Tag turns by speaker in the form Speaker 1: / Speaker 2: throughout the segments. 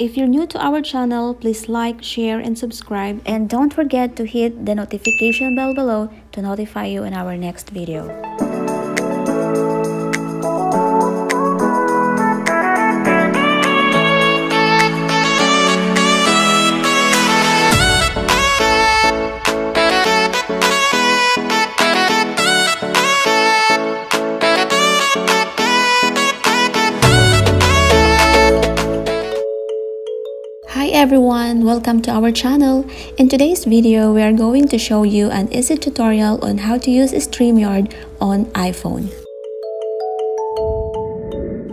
Speaker 1: If you're new to our channel, please like, share, and subscribe.
Speaker 2: And don't forget to hit the notification bell below to notify you in our next video.
Speaker 1: Everyone, welcome to our channel. In today's video, we are going to show you an easy tutorial on how to use StreamYard on iPhone.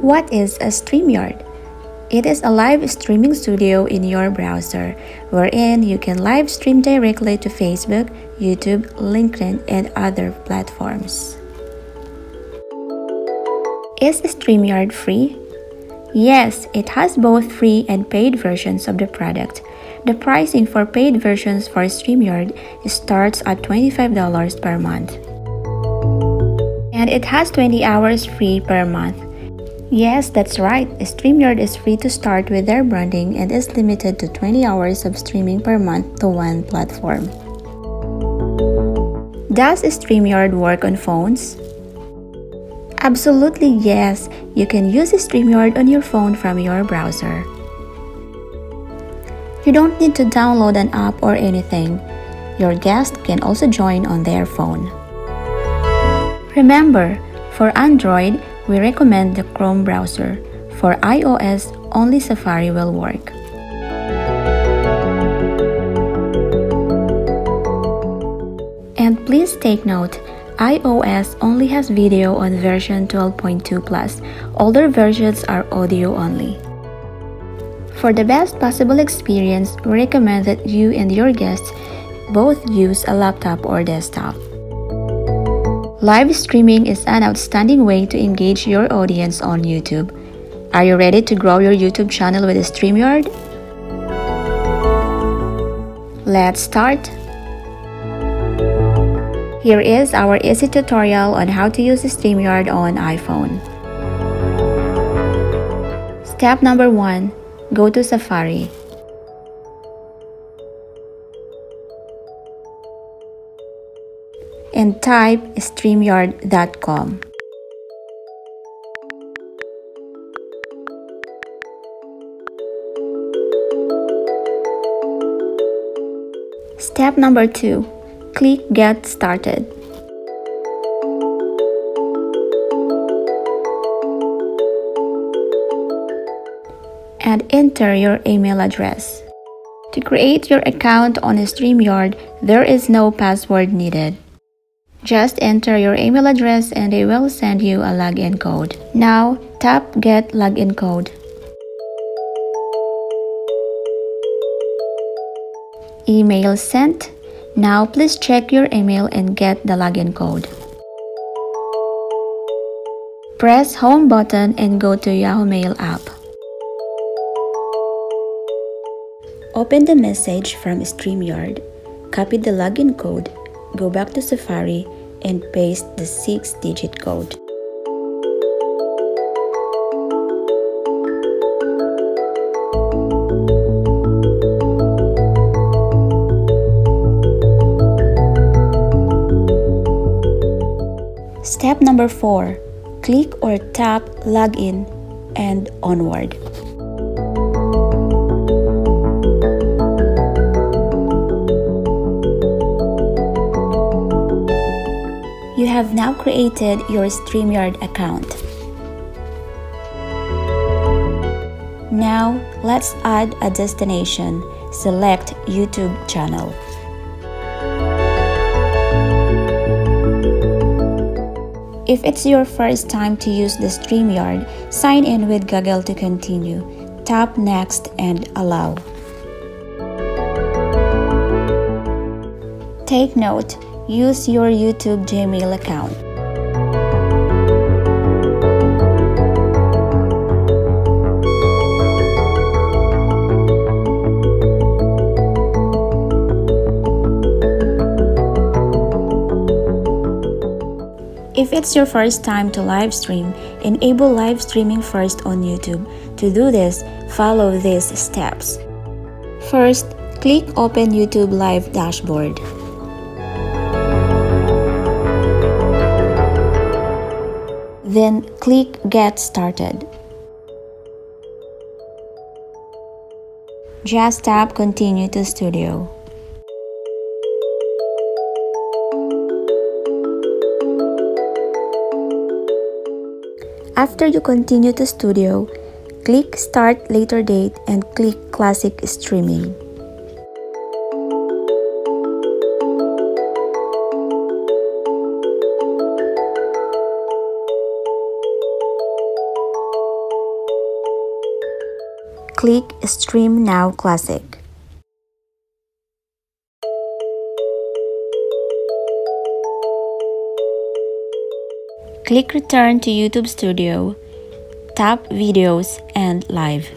Speaker 1: What is a StreamYard? It is a live streaming studio in your browser, wherein you can live stream directly to Facebook, YouTube, LinkedIn, and other platforms. Is StreamYard free? Yes, it has both free and paid versions of the product. The pricing for paid versions for StreamYard starts at $25 per month. And it has 20 hours free per month. Yes, that's right. StreamYard is free to start with their branding and is limited to 20 hours of streaming per month to one platform. Does StreamYard work on phones? Absolutely yes, you can use StreamYard on your phone from your browser. You don't need to download an app or anything. Your guest can also join on their phone. Remember, for Android, we recommend the Chrome browser. For iOS, only Safari will work. And please take note, iOS only has video on version 12.2 plus. Older versions are audio only. For the best possible experience, we recommend that you and your guests both use a laptop or desktop. Live streaming is an outstanding way to engage your audience on YouTube. Are you ready to grow your YouTube channel with StreamYard? Let's start! Here is our easy tutorial on how to use StreamYard on iPhone. Step number 1. Go to Safari. And type StreamYard.com. Step number 2 click Get Started. And enter your email address. To create your account on StreamYard, there is no password needed. Just enter your email address and they will send you a login code. Now, tap Get Login Code. Email sent now please check your email and get the login code. Press home button and go to Yahoo Mail app. Open the message from StreamYard, copy the login code, go back to Safari, and paste the 6-digit code. Step number 4. Click or tap Login and onward. You have now created your StreamYard account. Now, let's add a destination. Select YouTube channel. If it's your first time to use the StreamYard, sign in with Google to continue. Tap Next and Allow. Take note, use your YouTube Gmail account. If
Speaker 2: it's your first time to live stream, enable live streaming first on YouTube. To do this, follow these steps. First, click Open YouTube Live Dashboard. Then click Get Started. Just tap Continue to Studio. After you continue to Studio, click Start Later Date and click Classic Streaming. Click Stream Now Classic. Click Return to YouTube Studio, tap Videos and Live.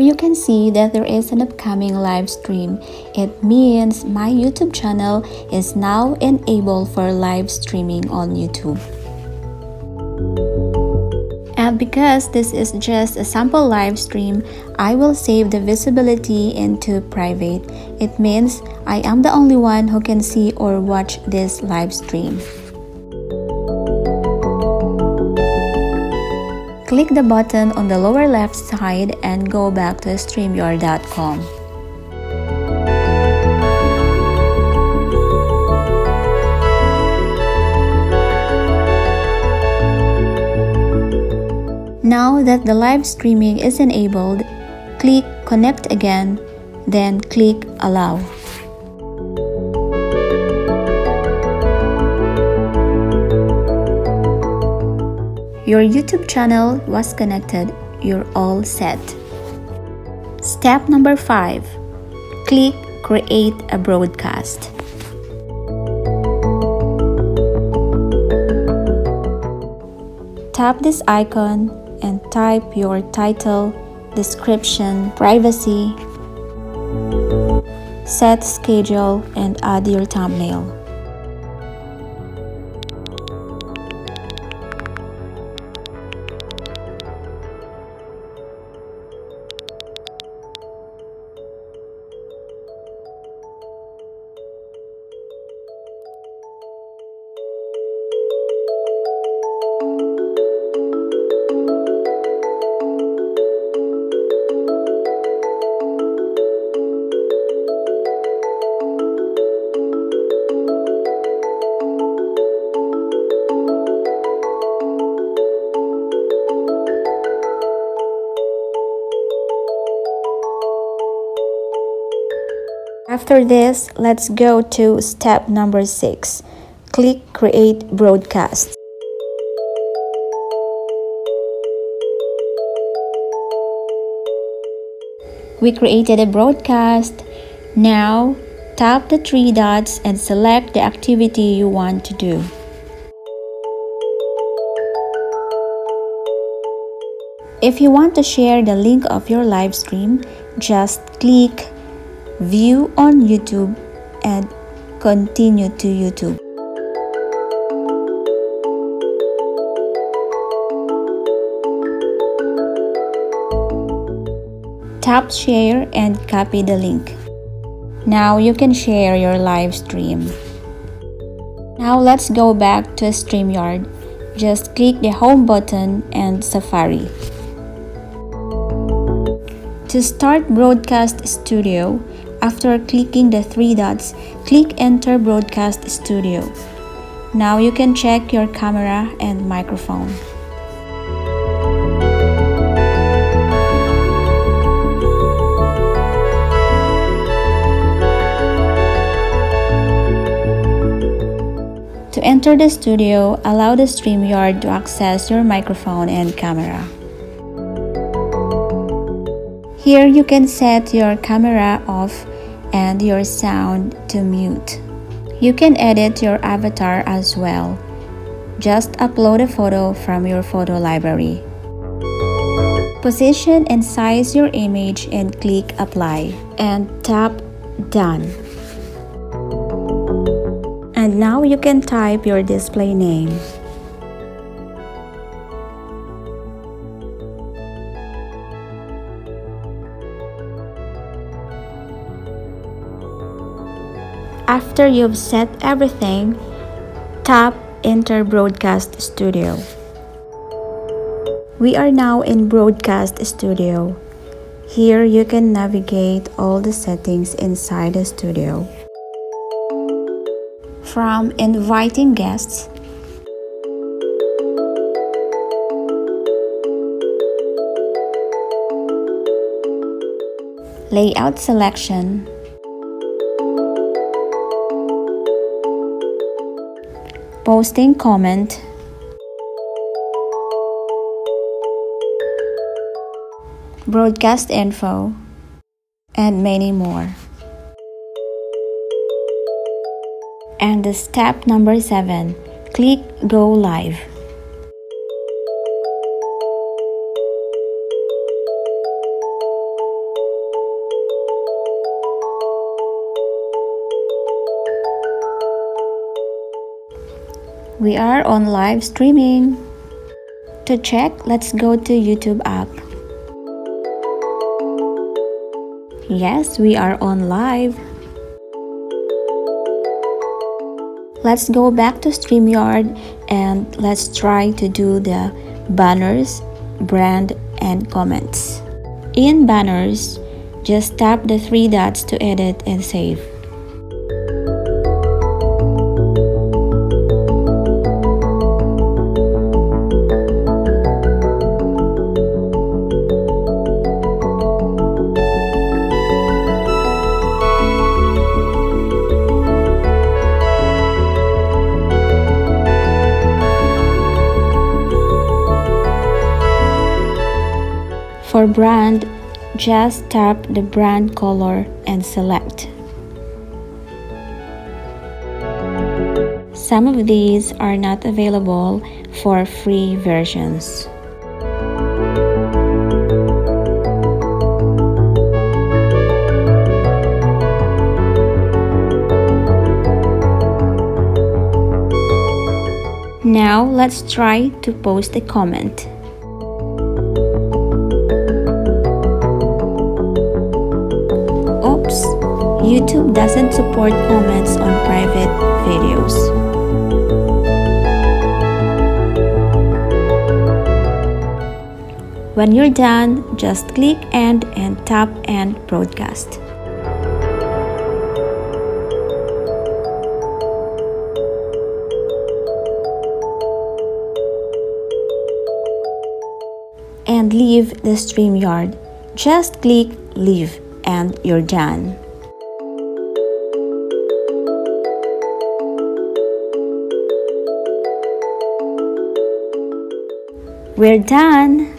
Speaker 2: You can see that there is an upcoming live stream. It means my YouTube channel is now enabled for live streaming on YouTube. And because this is just a sample live stream, I will save the visibility into private. It means I am the only one who can see or watch this live stream. Click the button on the lower left side and go back to StreamYard.com. Now that the live streaming is enabled, click Connect again, then click Allow. Your YouTube channel was connected. You're all set. Step number 5. Click Create a broadcast. Tap this icon and type your title, description, privacy, set schedule, and add your thumbnail. After this, let's go to step number 6. Click Create Broadcast. We created a broadcast. Now, tap the three dots and select the activity you want to do. If you want to share the link of your live stream, just click view on YouTube, and continue to YouTube. Tap share and copy the link. Now you can share your live stream. Now let's go back to StreamYard. Just click the home button and Safari. To start Broadcast Studio, after clicking the three dots, click Enter Broadcast Studio. Now you can check your camera and microphone. To enter the studio, allow the StreamYard to access your microphone and camera. Here you can set your camera off and your sound to mute. You can edit your avatar as well. Just upload a photo from your photo library. Position and size your image and click apply and tap done. And now you can type your display name. After you've set everything, tap Enter Broadcast Studio. We are now in Broadcast Studio. Here you can navigate all the settings inside the studio. From inviting guests, layout selection, posting comment, broadcast info, and many more. And the step number 7 click Go Live. We are on live streaming. To check, let's go to YouTube app. Yes, we are on live. Let's go back to StreamYard and let's try to do the banners, brand, and comments. In banners, just tap the three dots to edit and save. For brand, just tap the brand color and select. Some of these are not available for free versions. Now let's try to post a comment. YouTube doesn't support comments on private videos. When you're done, just click End and tap End Broadcast. And leave the StreamYard. Just click Leave and you're done. We're done!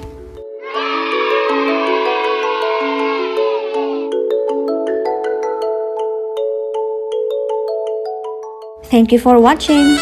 Speaker 2: Thank you for watching.